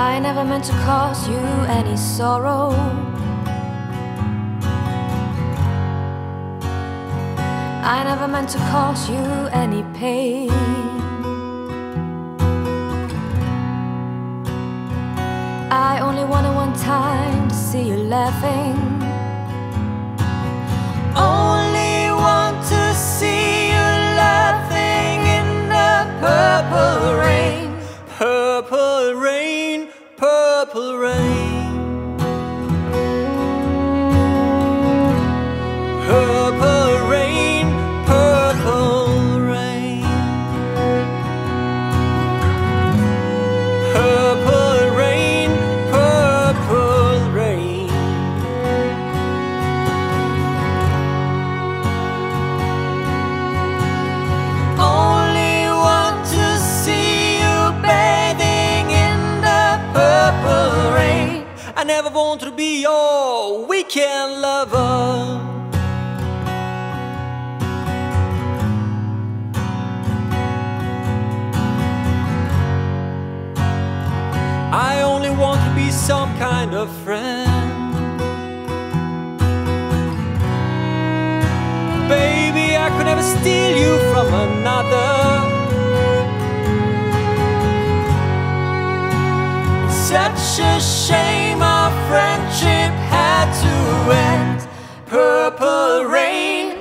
I never meant to cause you any sorrow. I never meant to cause you any pain. I only wanted one time to see you laughing. I never want to be your weekend lover. I only want to be some kind of friend. Baby, I could never steal you from another. Such a shame our friendship had to end. Purple rain,